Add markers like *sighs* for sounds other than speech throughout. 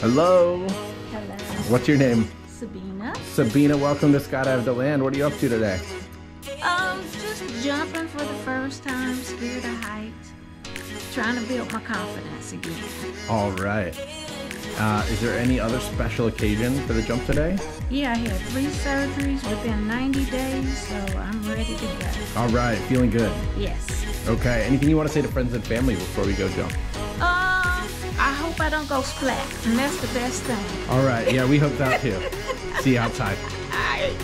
Hello. Hello. What's your name? Sabina. Sabina, welcome to Skydive DeLand. What are you up to today? Um, just jumping for the first time, scared of heights. Trying to build my confidence again. All right. Uh, is there any other special occasion for the jump today? Yeah, I had three surgeries within 90 days, so I'm ready to go. All right, feeling good. Yes. Okay, anything you want to say to friends and family before we go jump? I don't go splat, and that's the best thing. All right, yeah, we hooked that *laughs* too. See you outside. All right,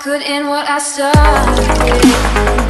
could end what I started,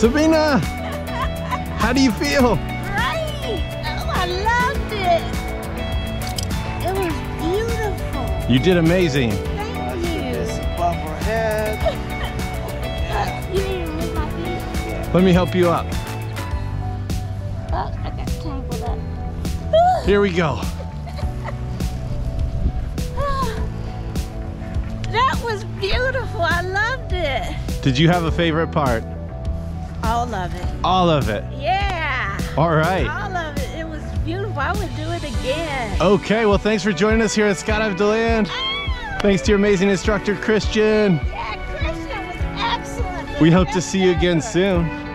Sabina, how do you feel? Great! Oh, I loved it. It was beautiful. You did amazing. Thank you. Bump her head. *laughs* You need to move my feet. Let me help you up. Oh, I got tangled up. Here we go. *sighs* That was beautiful. I loved it. Did you have a favorite part? All of it. All of it. Yeah. All right. All of it. It was beautiful. I would do it again. Okay, well, thanks for joining us here at Skydive DeLand. Oh. Thanks to your amazing instructor, Christian. Yeah, Christian was excellent. We hope to see you again soon.